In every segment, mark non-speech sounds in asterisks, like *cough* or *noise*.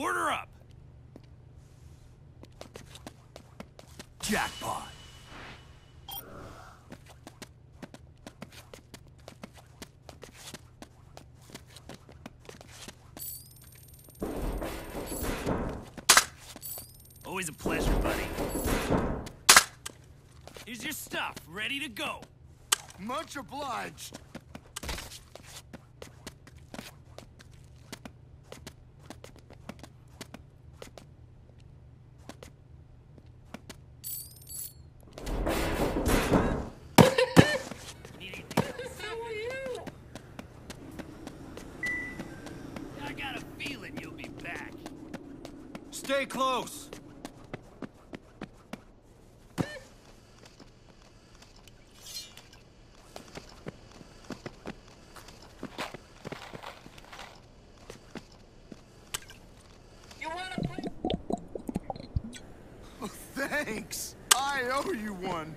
Order up! Jackpot! Always a pleasure, buddy. Here's your stuff, ready to go. Much obliged. Close! *laughs* Thanks. I owe you one.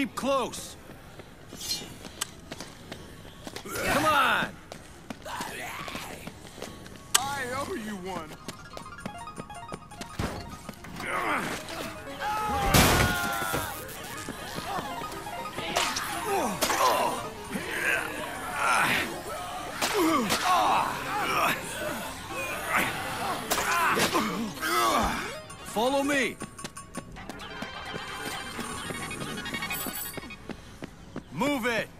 Keep close! Move it!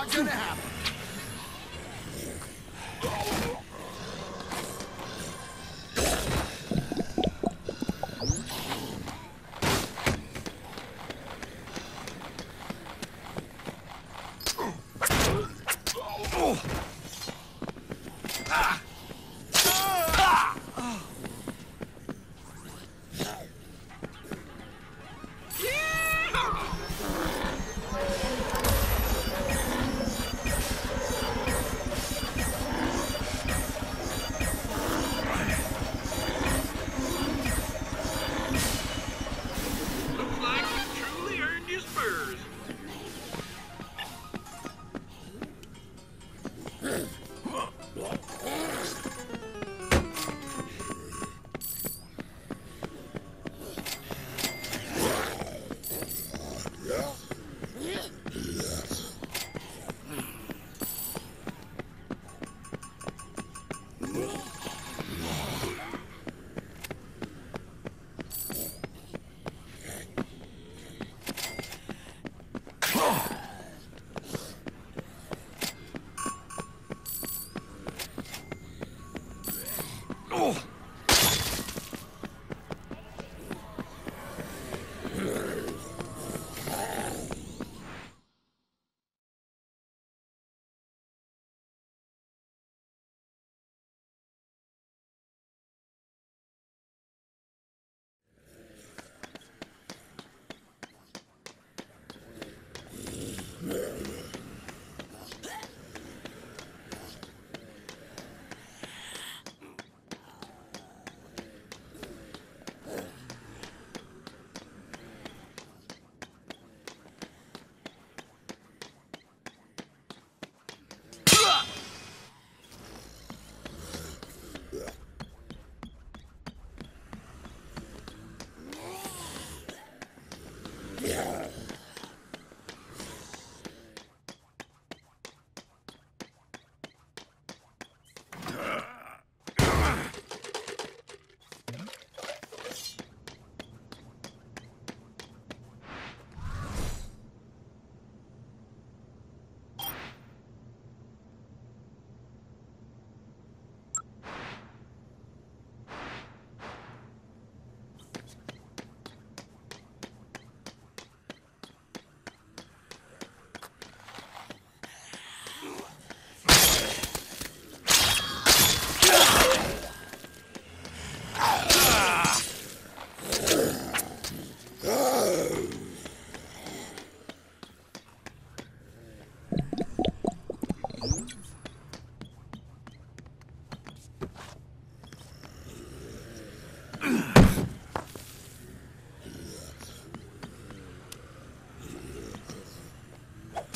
Not gonna happen. Looks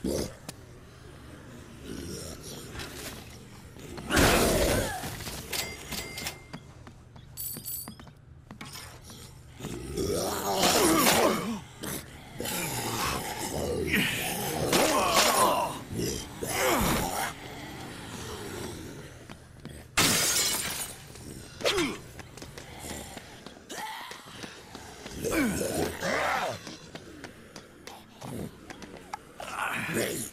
Yeah. Rey.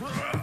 Bruh!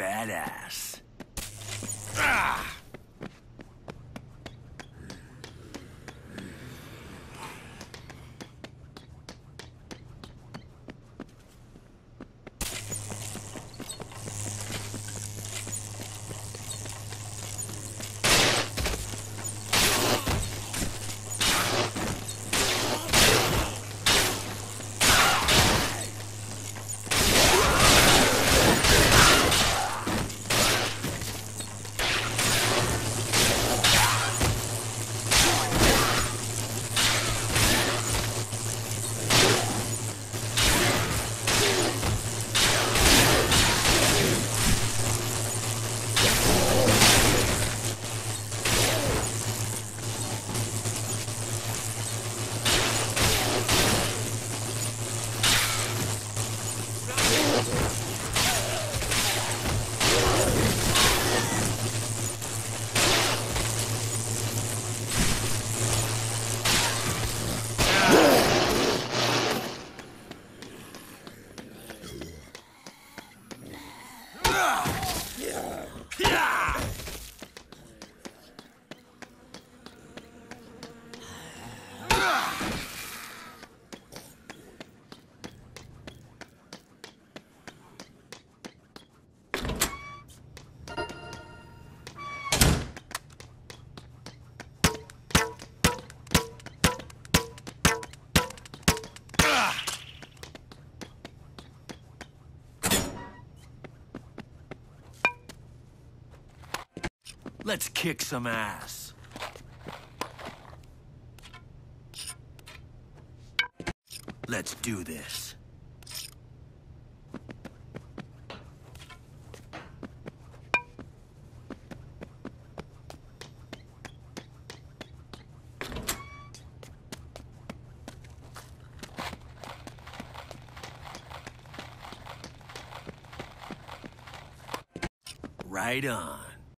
Badass. Ah! Let's kick some ass. Let's do this. Right on.